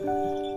Música